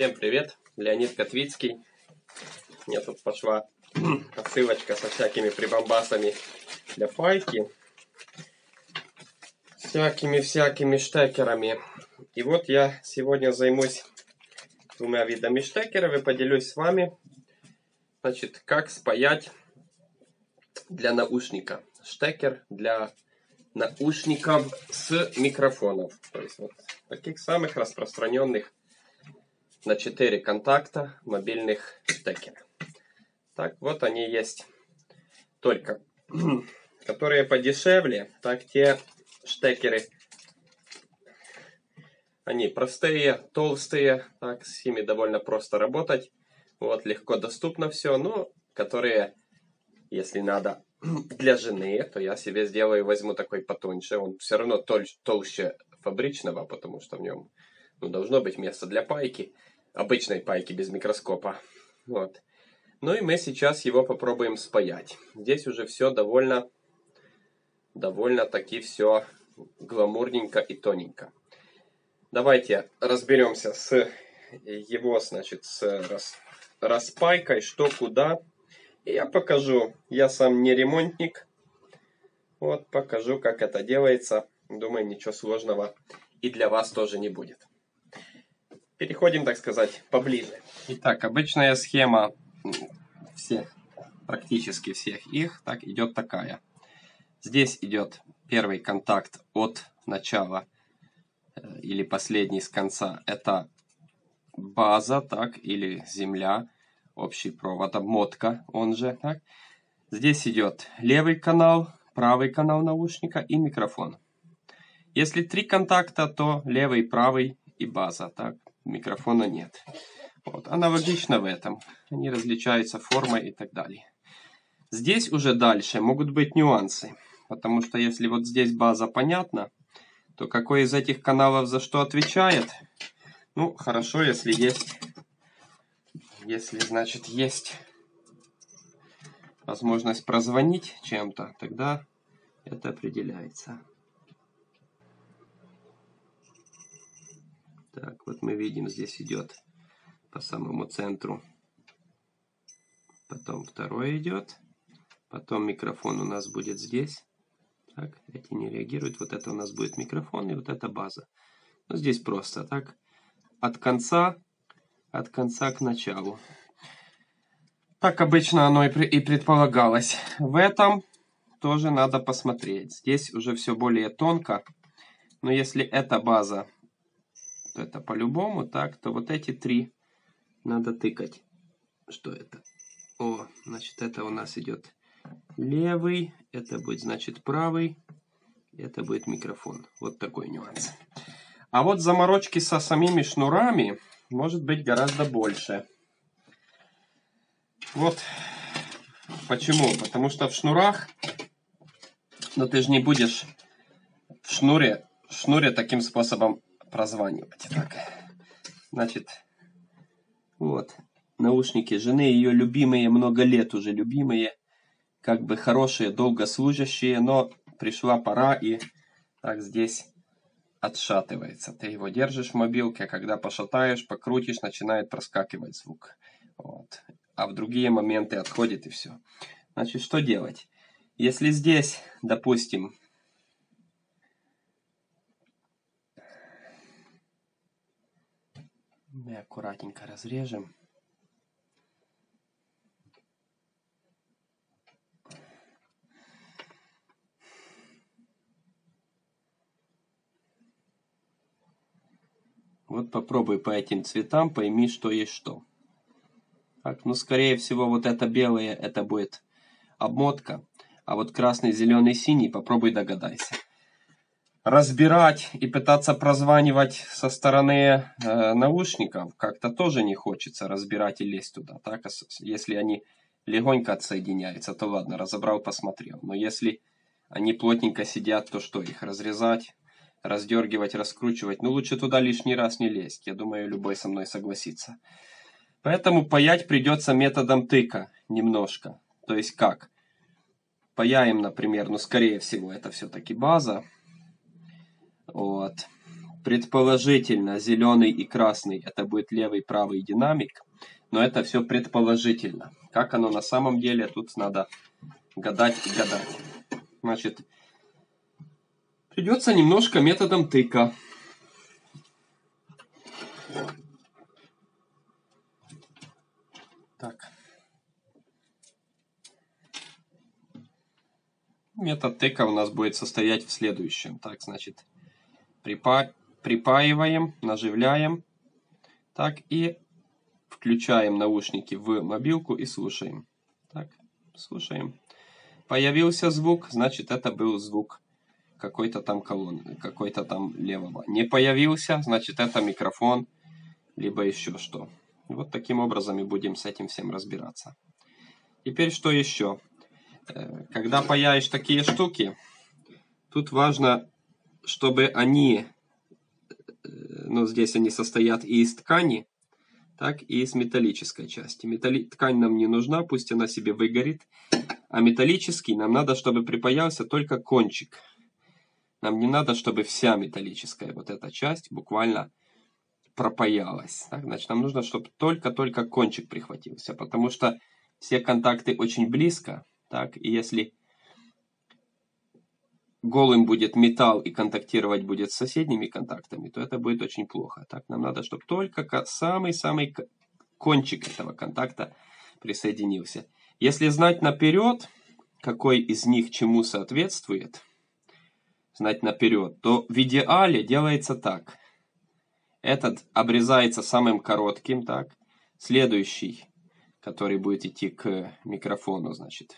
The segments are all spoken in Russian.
Всем привет, Леонид Котвицкий. Мне тут пошла посылочка со всякими прибамбасами для пайки. Всякими-всякими штекерами. И вот я сегодня займусь двумя видами штекеров и поделюсь с вами, значит, как спаять для наушника. Штекер для наушников с микрофонов. То есть вот таких самых распространенных на 4 контакта мобильных штекеров. Так, вот они есть. Только, которые подешевле, так те штекеры, они простые, толстые, так, с ними довольно просто работать. Вот, легко доступно все, но которые, если надо для жены, то я себе сделаю, возьму такой потоньше. Он все равно толще фабричного, потому что в нем ну, должно быть место для пайки обычной пайки без микроскопа. Вот. Ну и мы сейчас его попробуем спаять. Здесь уже все довольно, довольно таки все гламурненько и тоненько. Давайте разберемся с его, значит, с рас, распайкой, что куда. И я покажу. Я сам не ремонтник. Вот, покажу, как это делается. Думаю, ничего сложного и для вас тоже не будет переходим, так сказать, поближе. Итак, обычная схема всех, практически всех их, так идет такая. Здесь идет первый контакт от начала э, или последний с конца. Это база, так, или земля, общий провод, обмотка, он же, так. Здесь идет левый канал, правый канал наушника и микрофон. Если три контакта, то левый, правый и база, так микрофона нет. Вот. Аналогично в этом. Они различаются формой и так далее. Здесь уже дальше могут быть нюансы. Потому что если вот здесь база понятна, то какой из этих каналов за что отвечает, ну, хорошо, если есть, если, значит, есть возможность прозвонить чем-то, тогда это определяется. Так, вот мы видим, здесь идет по самому центру. Потом второй идет. Потом микрофон у нас будет здесь. Так, эти не реагируют. Вот это у нас будет микрофон и вот это база. Ну, здесь просто так. От конца, от конца к началу. Так обычно оно и предполагалось. В этом тоже надо посмотреть. Здесь уже все более тонко. Но если эта база то это по-любому, так, то вот эти три надо тыкать. Что это? О, значит, это у нас идет левый, это будет, значит, правый, это будет микрофон. Вот такой нюанс. А вот заморочки со самими шнурами может быть гораздо больше. Вот почему? Потому что в шнурах, ну ты же не будешь в шнуре, в шнуре таким способом прозванивать. Так, значит, вот, наушники жены, ее любимые, много лет уже любимые, как бы хорошие, долгослужащие, но пришла пора и так здесь отшатывается. Ты его держишь в мобилке, а когда пошатаешь, покрутишь, начинает проскакивать звук. Вот. А в другие моменты отходит и все. Значит, что делать? Если здесь, допустим, Мы аккуратненько разрежем. Вот попробуй по этим цветам, пойми, что есть что. Так, ну, скорее всего, вот это белое, это будет обмотка. А вот красный, зеленый, синий, попробуй догадайся разбирать и пытаться прозванивать со стороны э, наушников как-то тоже не хочется разбирать и лезть туда. Так? Если они легонько отсоединяются, то ладно, разобрал, посмотрел. Но если они плотненько сидят, то что, их разрезать, раздергивать, раскручивать? Ну, лучше туда лишний раз не лезть. Я думаю, любой со мной согласится. Поэтому паять придется методом тыка немножко. То есть как? Паяем, например, ну, скорее всего, это все-таки база. Вот. предположительно зеленый и красный это будет левый, правый динамик, но это все предположительно. Как оно на самом деле, тут надо гадать и гадать. Значит, придется немножко методом тыка. Так. Метод тыка у нас будет состоять в следующем. Так, значит, припа припаиваем, наживляем. Так, и включаем наушники в мобилку и слушаем. Так, слушаем. Появился звук, значит это был звук какой-то там колонны, какой-то там левого. Не появился, значит это микрофон, либо еще что. Вот таким образом и будем с этим всем разбираться. Теперь что еще? Э, когда паяешь такие штуки, тут важно, чтобы они, э, ну здесь они состоят и из ткани, так и из металлической части. Металли... Ткань нам не нужна, пусть она себе выгорит. А металлический нам надо, чтобы припаялся только кончик. Нам не надо, чтобы вся металлическая вот эта часть буквально пропаялась. Так, значит, нам нужно, чтобы только-только кончик прихватился, потому что все контакты очень близко. Так, и если голым будет металл и контактировать будет с соседними контактами, то это будет очень плохо. Так, нам надо, чтобы только самый-самый кончик этого контакта присоединился. Если знать наперед, какой из них чему соответствует, знать наперед, то в идеале делается так. Этот обрезается самым коротким, так. Следующий, который будет идти к микрофону, значит,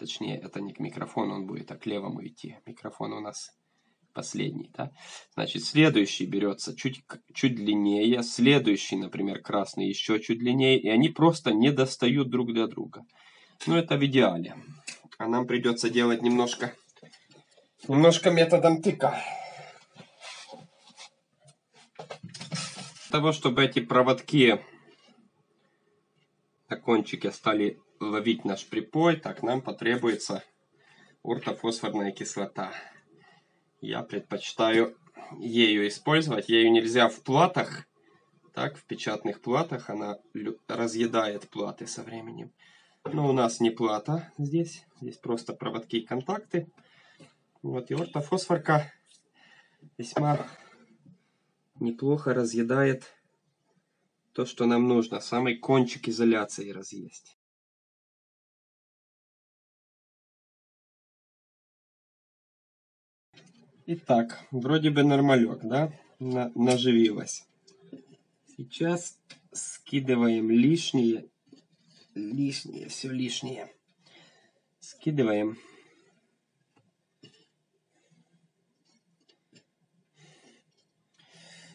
Точнее, это не к микрофону он будет, а к левому идти. Микрофон у нас последний. Да? Значит, следующий берется чуть, чуть длиннее, следующий, например, красный еще чуть длиннее, и они просто не достают друг для друга. Ну, это в идеале. А нам придется делать немножко, немножко методом тыка. Для того, чтобы эти проводки на кончике стали ловить наш припой, так нам потребуется ортофосфорная кислота. Я предпочитаю ею использовать. Ею нельзя в платах, так, в печатных платах. Она разъедает платы со временем. Но у нас не плата здесь. Здесь просто проводки и контакты. Вот, и ортофосфорка весьма неплохо разъедает то, что нам нужно. Самый кончик изоляции разъесть. Итак, вроде бы нормалек, да? На, наживилась. Сейчас скидываем лишнее. Лишнее, все лишнее. Скидываем.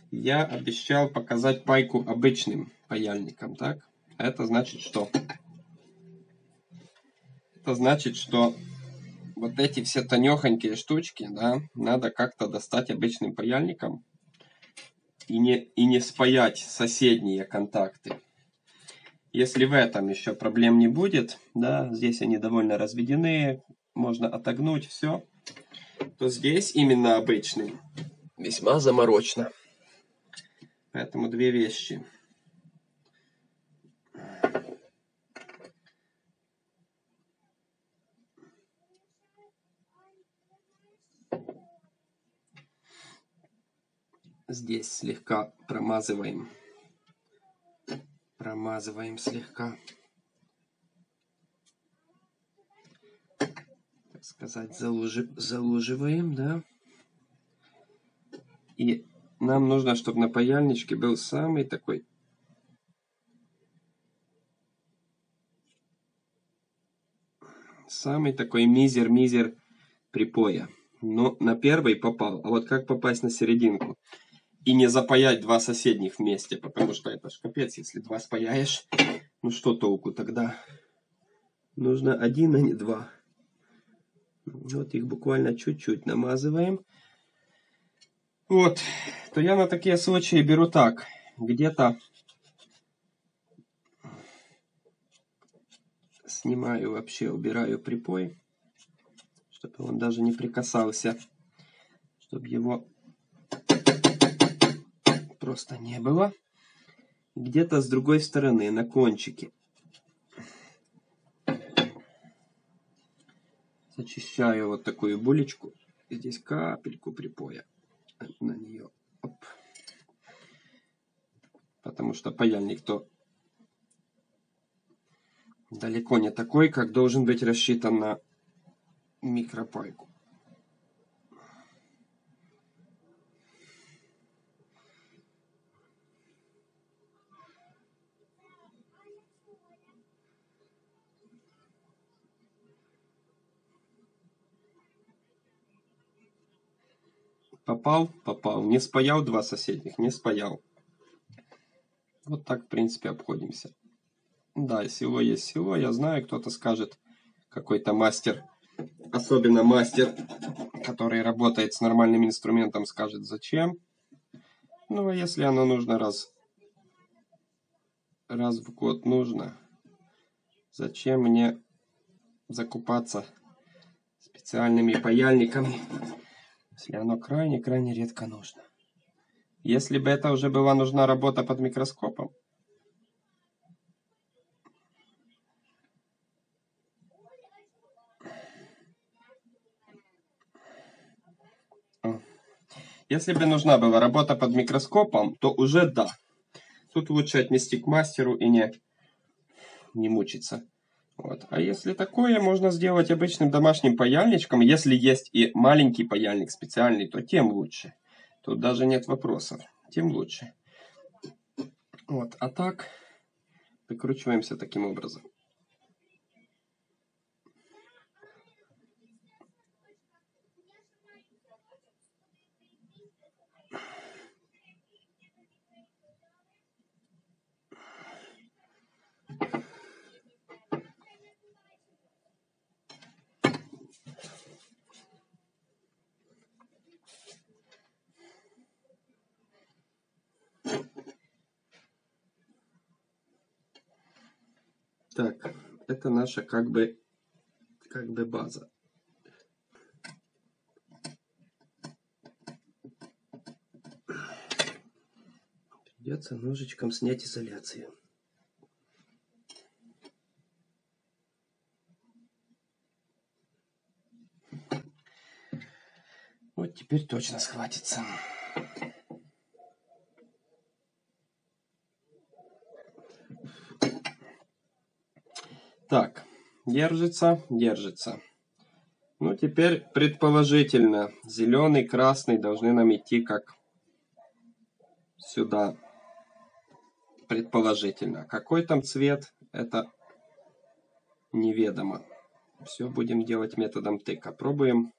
Я обещал показать пайку обычным паяльником, так? Это значит что? Это значит, что вот эти все тонехонькие штучки, да, надо как-то достать обычным паяльником и не, и не спаять соседние контакты. Если в этом еще проблем не будет, да, здесь они довольно разведены, можно отогнуть все, то здесь именно обычным весьма заморочно. Поэтому две вещи – здесь слегка промазываем. Промазываем слегка. Так сказать, залужи, залуживаем, да. И нам нужно, чтобы на паяльничке был самый такой самый такой мизер-мизер припоя. Но на первый попал. А вот как попасть на серединку? И не запаять два соседних вместе, потому что это ж капец, если два спаяешь, ну что толку тогда? Нужно один, а не два. Вот их буквально чуть-чуть намазываем. Вот, то я на такие случаи беру так, где-то снимаю вообще, убираю припой, чтобы он даже не прикасался, чтобы его просто не было. Где-то с другой стороны, на кончике. Зачищаю вот такую булечку. Здесь капельку припоя на нее. Оп. Потому что паяльник-то далеко не такой, как должен быть рассчитан на микропайку. Попал, попал. Не спаял два соседних, не спаял. Вот так, в принципе, обходимся. Да, село есть село. Я знаю, кто-то скажет, какой-то мастер, особенно мастер, который работает с нормальным инструментом, скажет, зачем. Ну, а если оно нужно раз, раз в год нужно, зачем мне закупаться специальными паяльниками? Если оно крайне-крайне редко нужно. Если бы это уже была нужна работа под микроскопом, Если бы нужна была работа под микроскопом, то уже да. Тут лучше отнести к мастеру и не, не мучиться. Вот. А если такое, можно сделать обычным домашним паяльничком. Если есть и маленький паяльник специальный, то тем лучше. Тут даже нет вопросов. Тем лучше. Вот. А так, выкручиваемся таким образом. Так, это наша как бы, как бы база. Придется ножичком снять изоляцию. Вот теперь точно схватится. Так, держится, держится. Ну, теперь предположительно зеленый, красный должны нам идти как сюда. Предположительно. Какой там цвет, это неведомо. Все будем делать методом тыка. Пробуем.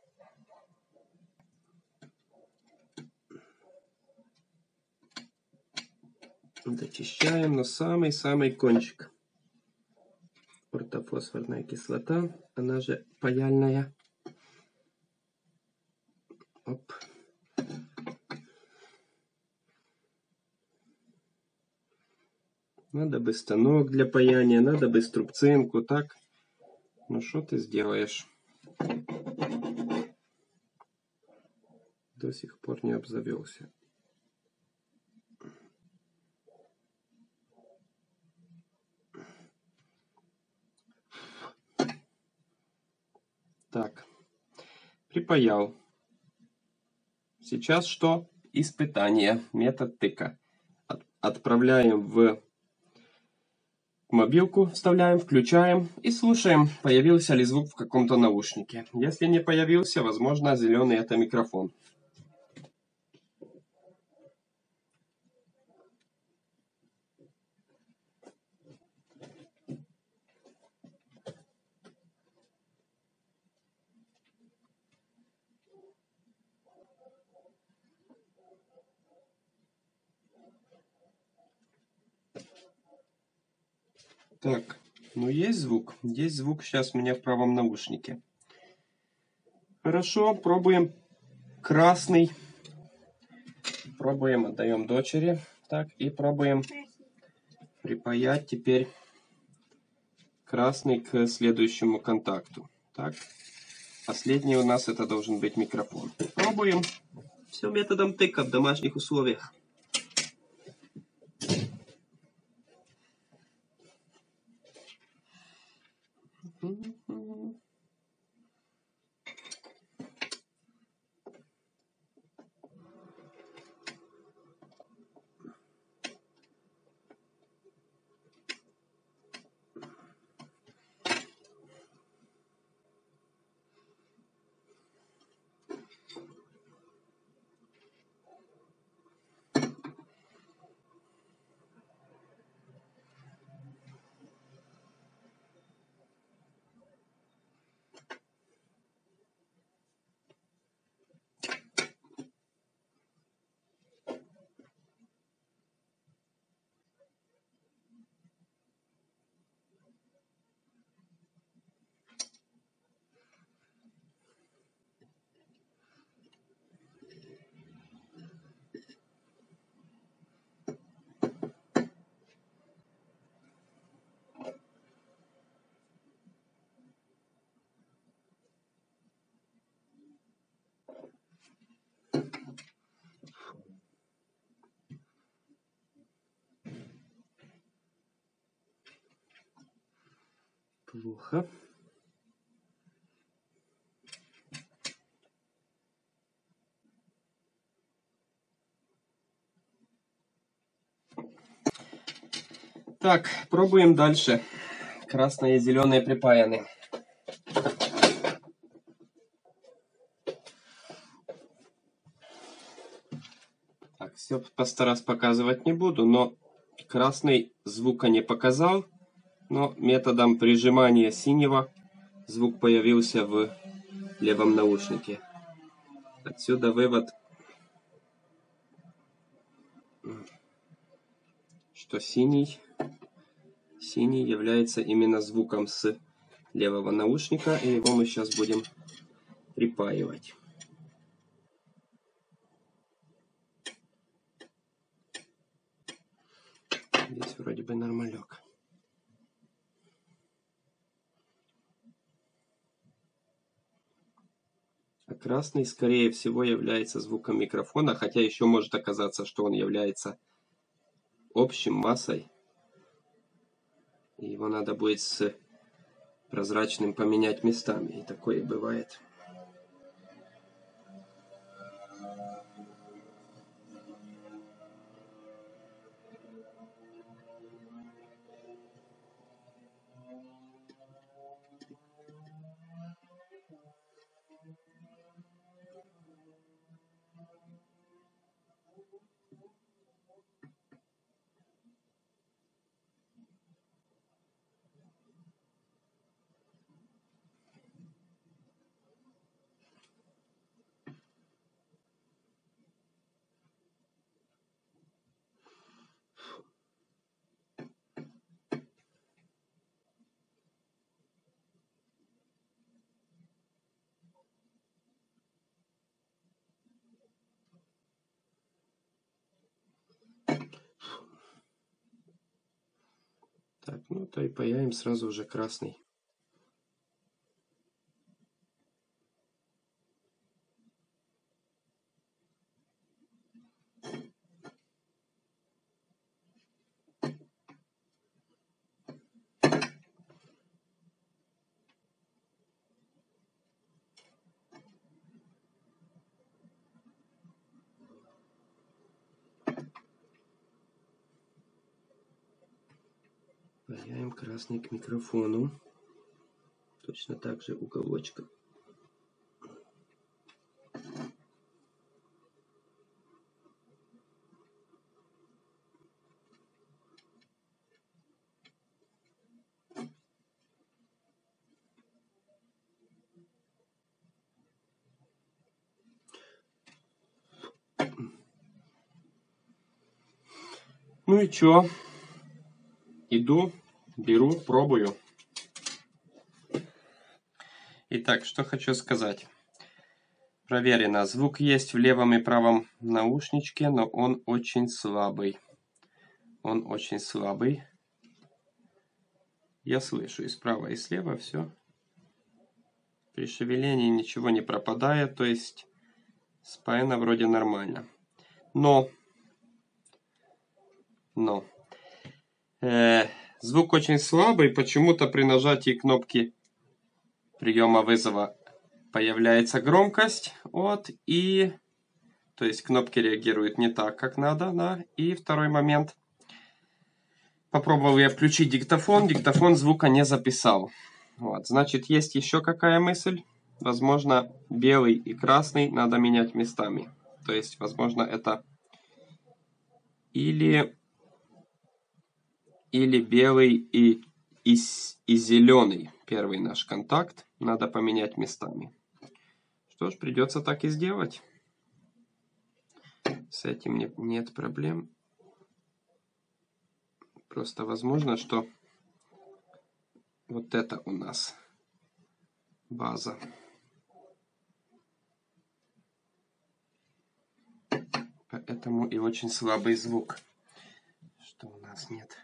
Дочищаем на самый-самый кончик ортофосфорная кислота, она же паяльная. Оп. Надо бы станок для паяния, надо бы струбцинку, так? Ну что ты сделаешь? До сих пор не обзавелся. Так, припаял. Сейчас что? Испытание, метод тыка. От, отправляем в мобилку, вставляем, включаем и слушаем, появился ли звук в каком-то наушнике. Если не появился, возможно, зеленый это микрофон. Так, ну есть звук? Есть звук сейчас у меня в правом наушнике. Хорошо, пробуем красный. Пробуем, отдаем дочери. Так, и пробуем припаять теперь красный к следующему контакту. Так, последний у нас это должен быть микрофон. Пробуем. Все методом тыка в домашних условиях. Mm-hmm. Плохо. Так, пробуем дальше. Красные и зеленые припаяны. Так, все постараюсь показывать не буду, но красный звука не показал но методом прижимания синего звук появился в левом наушнике. Отсюда вывод, что синий, синий является именно звуком с левого наушника, и его мы сейчас будем припаивать. Здесь вроде бы нормалек. Красный, скорее всего, является звуком микрофона, хотя еще может оказаться, что он является общим массой. Его надо будет с прозрачным поменять местами. И такое бывает. Так, ну то и появим сразу уже красный. Паяем красный к микрофону. Точно так же уголочком. Ну и чё? Иду, беру, пробую. Итак, что хочу сказать. Проверено. Звук есть в левом и правом наушничке, но он очень слабый. Он очень слабый. Я слышу и справа, и слева все. При шевелении ничего не пропадает, то есть спаяно вроде нормально. Но, но, Э, звук очень слабый, почему-то при нажатии кнопки приема вызова появляется громкость. Вот, и то есть кнопки реагируют не так, как надо. Да? И второй момент. Попробовал я включить диктофон. Диктофон звука не записал. Вот, значит, есть еще какая мысль. Возможно, белый и красный надо менять местами. То есть, возможно, это или, или белый и, и, и зеленый первый наш контакт надо поменять местами. Что ж, придется так и сделать. С этим не, нет проблем. Просто возможно, что вот это у нас база. Поэтому и очень слабый звук, что у нас нет.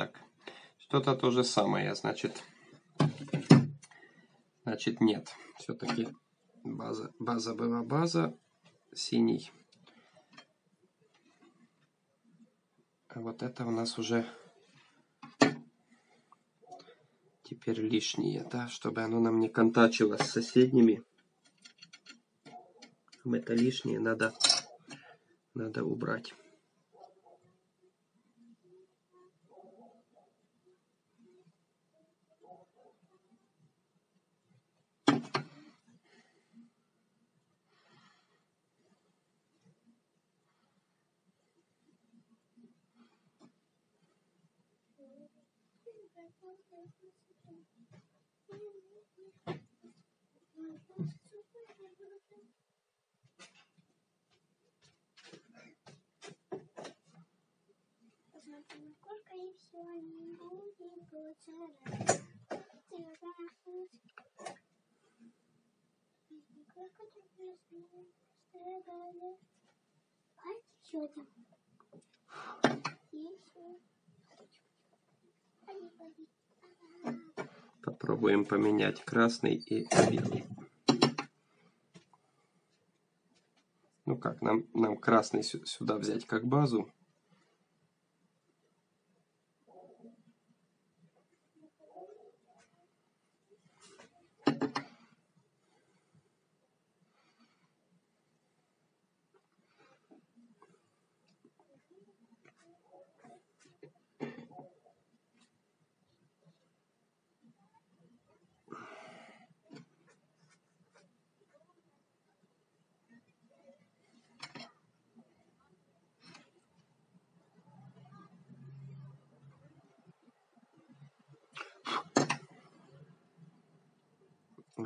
Так, что-то то же самое, значит, значит нет. Все-таки база, база была база, синий. А вот это у нас уже теперь лишнее, да, чтобы оно нам не контачило с соседними. Это лишнее надо, надо убрать. Попробуем поменять красный и белый. Ну как, нам, нам красный сюда взять как базу.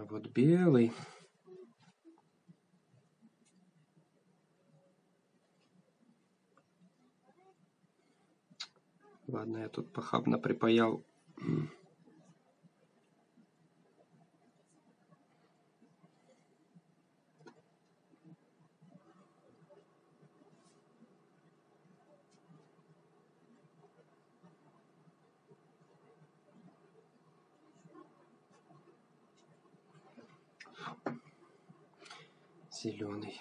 Вот белый. Ладно, я тут похабно припаял. зеленый.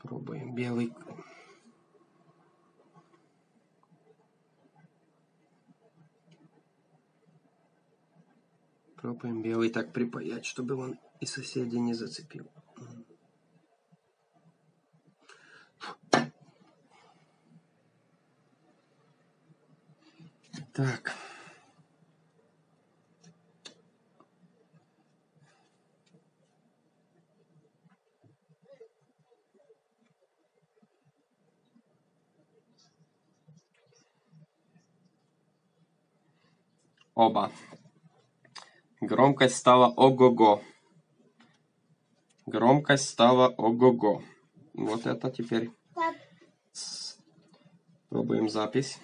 Пробуем белый. Пробуем белый так припаять, чтобы он и соседи не зацепил. Так. Оба. Громкость стала ого-го. Громкость стала ого-го. Вот это теперь. Пробуем запись.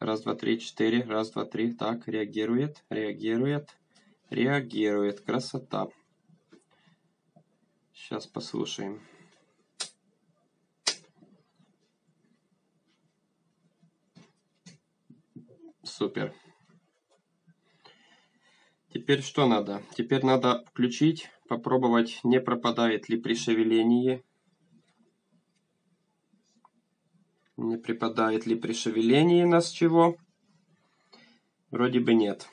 раз, два, три, четыре. Раз, два, три. Так, реагирует, реагирует, реагирует. Красота. Сейчас послушаем. Супер. Теперь что надо? Теперь надо включить, попробовать, не пропадает ли при шевелении. Не припадает ли при шевелении нас чего? Вроде бы нет.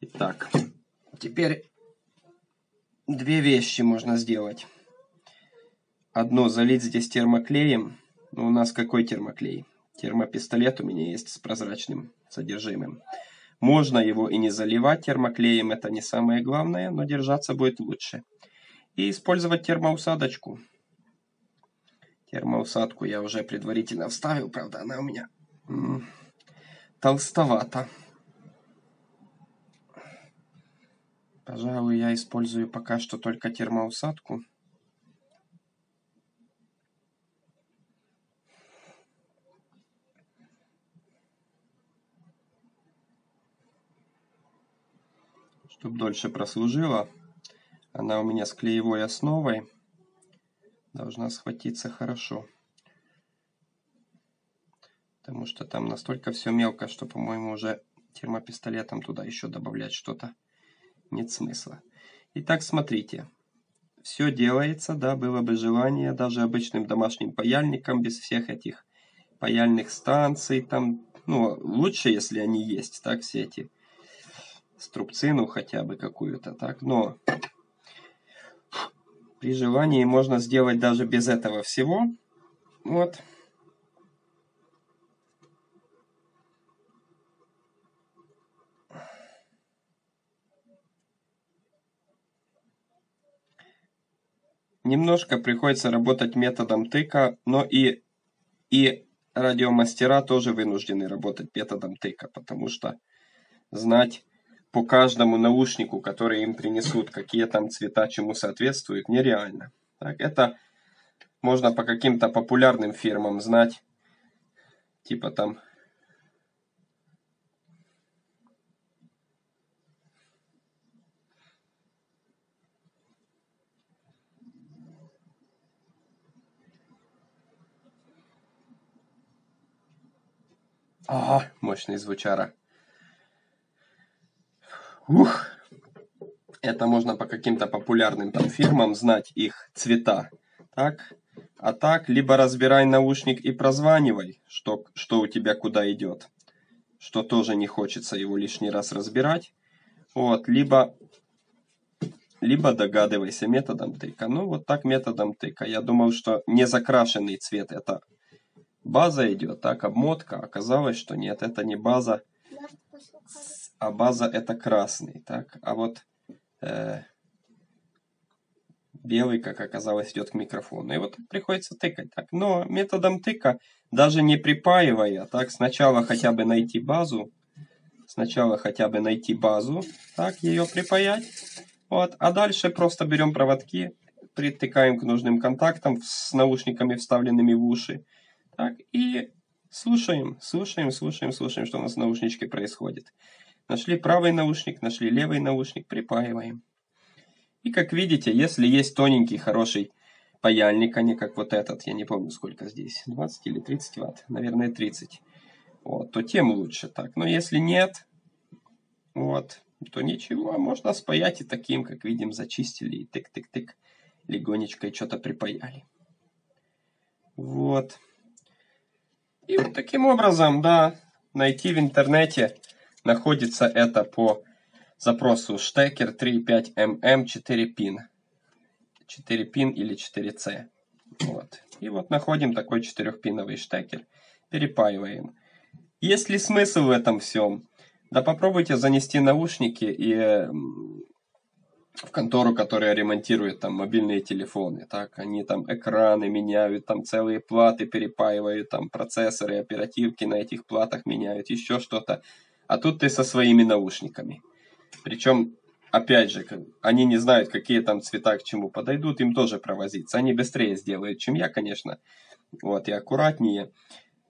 Итак, теперь две вещи можно сделать. Одно залить здесь термоклеем. Но у нас какой термоклей? Термопистолет у меня есть с прозрачным содержимым. Можно его и не заливать термоклеем, это не самое главное, но держаться будет лучше. И использовать термоусадочку. Термоусадку я уже предварительно вставил, правда, она у меня м толстовата. Пожалуй, я использую пока что только термоусадку. Чтобы дольше прослужила. Она у меня с клеевой основой. Должна схватиться хорошо. Потому что там настолько все мелко, что, по-моему, уже термопистолетом туда еще добавлять что-то нет смысла. Итак, смотрите. Все делается, да, было бы желание, даже обычным домашним паяльником, без всех этих паяльных станций, там, ну, лучше, если они есть, так, все эти струбцину хотя бы какую-то, так, но при желании можно сделать даже без этого всего, вот. Немножко приходится работать методом тыка, но и, и радиомастера тоже вынуждены работать методом тыка, потому что знать по каждому наушнику, который им принесут, какие там цвета чему соответствуют, нереально. Так, это можно по каким-то популярным фирмам знать, типа там Ага, мощный звучара. Ух! Это можно по каким-то популярным там фирмам знать их цвета. Так? А так, либо разбирай наушник и прозванивай, что, что у тебя куда идет. Что тоже не хочется его лишний раз разбирать. Вот, либо, либо догадывайся методом тыка. Ну, вот так методом тыка. Я думал, что не закрашенный цвет это база идет, так, обмотка. Оказалось, что нет, это не база а база это красный, так, а вот э, белый, как оказалось, идет к микрофону. И вот приходится тыкать, так, но методом тыка, даже не припаивая, так, сначала хотя бы найти базу, сначала хотя бы найти базу, так, ее припаять, вот, а дальше просто берем проводки, притыкаем к нужным контактам с наушниками, вставленными в уши, так, и слушаем, слушаем, слушаем, слушаем, что у нас в наушничке происходит. Нашли правый наушник, нашли левый наушник, припаиваем. И как видите, если есть тоненький, хороший паяльник, а не как вот этот, я не помню сколько здесь, 20 или 30 ватт, наверное 30, вот, то тем лучше так. Но если нет, вот, то ничего, можно спаять и таким, как видим, зачистили и тык-тык-тык, легонечко что-то припаяли. Вот. И вот таким образом, да, найти в интернете Находится это по запросу штекер 3.5 mm 4 пин. 4 пин или 4C. Вот. И вот находим такой четырехпиновый штекер. Перепаиваем. Есть ли смысл в этом всем? Да попробуйте занести наушники и в контору, которая ремонтирует там мобильные телефоны. Так, они там экраны меняют, там целые платы перепаивают, там процессоры, оперативки на этих платах меняют, еще что-то а тут ты со своими наушниками. Причем опять же, они не знают, какие там цвета к чему подойдут, им тоже провозиться. Они быстрее сделают, чем я, конечно. Вот, и аккуратнее.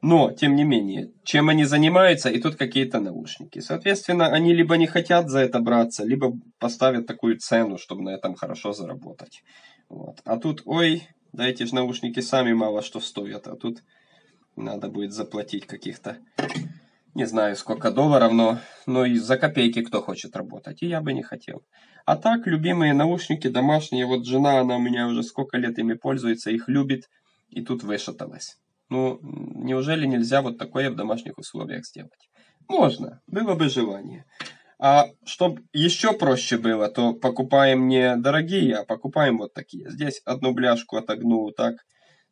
Но, тем не менее, чем они занимаются, и тут какие-то наушники. Соответственно, они либо не хотят за это браться, либо поставят такую цену, чтобы на этом хорошо заработать. Вот. А тут, ой, да эти же наушники сами мало что стоят, а тут надо будет заплатить каких-то, не знаю сколько долларов, но, но и за копейки кто хочет работать, и я бы не хотел. А так, любимые наушники домашние, вот жена, она у меня уже сколько лет ими пользуется, их любит, и тут вышаталась. Ну, неужели нельзя вот такое в домашних условиях сделать? Можно, было бы желание. А чтобы еще проще было, то покупаем не дорогие, а покупаем вот такие. Здесь одну бляшку отогнул так,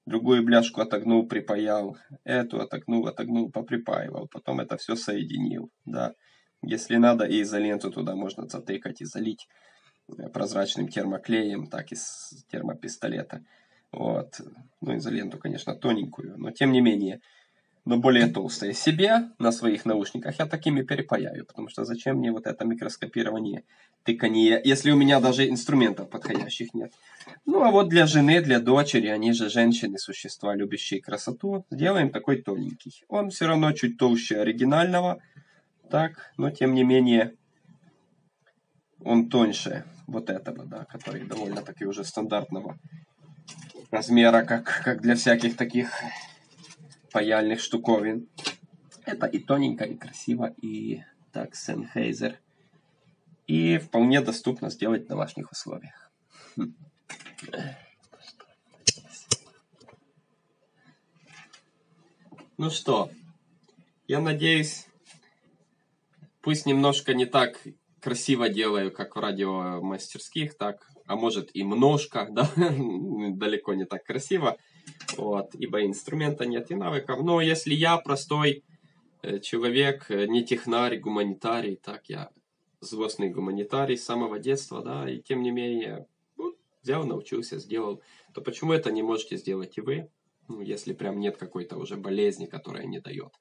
другую бляшку отогнул, припаял, эту отогнул, отогнул, поприпаивал, потом это все соединил, да. Если надо, и изоленту туда можно затыкать и залить прозрачным термоклеем, так из термопистолета. Вот. Ну, изоленту, конечно, тоненькую, но тем не менее, но более толстые. Себе на своих наушниках я такими перепаяю, потому что зачем мне вот это микроскопирование, тыкание, если у меня даже инструментов подходящих нет. Ну, а вот для жены, для дочери, они же женщины, существа, любящие красоту, сделаем такой тоненький. Он все равно чуть толще оригинального, так, но тем не менее он тоньше вот этого, да, который довольно-таки уже стандартного размера, как, как для всяких таких паяльных штуковин. Это и тоненько, и красиво, и так, Sennheiser. И вполне доступно сделать в домашних условиях. Ну что, я надеюсь, пусть немножко не так красиво делаю, как в радиомастерских, так а может и множко, да, далеко не так красиво, вот, ибо инструмента нет и навыков. Но если я простой э, человек, э, не технарь, гуманитарий, так, я злостный гуманитарий с самого детства, да, и тем не менее, вот, взял, научился, сделал, то почему это не можете сделать и вы, ну, если прям нет какой-то уже болезни, которая не дает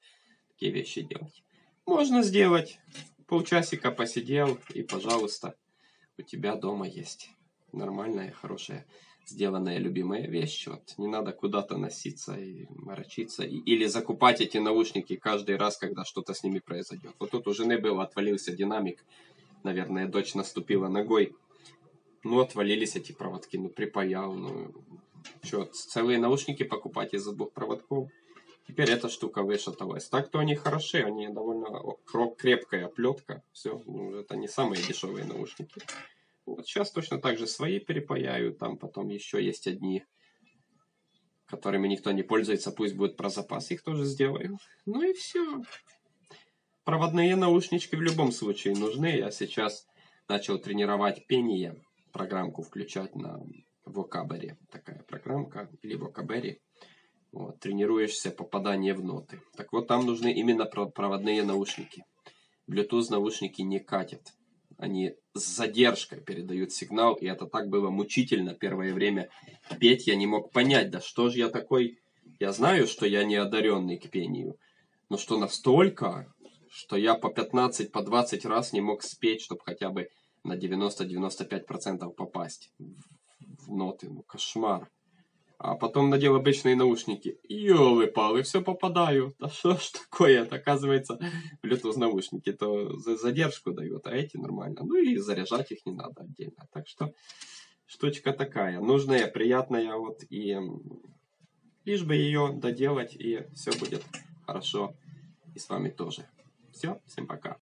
такие вещи делать. Можно сделать, полчасика посидел, и, пожалуйста, у тебя дома есть нормальная, хорошая, сделанная любимая вещь. Вот не надо куда-то носиться и морочиться. И, или закупать эти наушники каждый раз, когда что-то с ними произойдет. Вот тут у жены был, отвалился динамик. Наверное, дочь наступила ногой. Ну, отвалились эти проводки, ну, припаял, ну, что, целые наушники покупать из-за двух проводков? Теперь эта штука вышаталась. Так-то они хороши, они довольно крепкая плетка. Все, ну, это не самые дешевые наушники. Вот сейчас точно так же свои перепаяю, там потом еще есть одни, которыми никто не пользуется, пусть будет про запас, их тоже сделаю. Ну и все. Проводные наушнички в любом случае нужны. Я сейчас начал тренировать пение, программку включать на Vocabary. Такая программка, или Vocabary. Вот, тренируешься попадание в ноты. Так вот, там нужны именно проводные наушники. Bluetooth наушники не катят они с задержкой передают сигнал, и это так было мучительно первое время петь. Я не мог понять, да что же я такой... Я знаю, что я не одаренный к пению, но что настолько, что я по 15, по 20 раз не мог спеть, чтобы хотя бы на 90-95% попасть в ноты. Ну, кошмар. А потом надел обычные наушники. Ёлы-палы, все попадаю. Да что ж такое-то? Оказывается, Bluetooth наушники то задержку дают, а эти нормально. Ну и заряжать их не надо отдельно. Так что штучка такая. Нужная, приятная. Вот и лишь бы ее доделать, и все будет хорошо. И с вами тоже. Все, всем пока.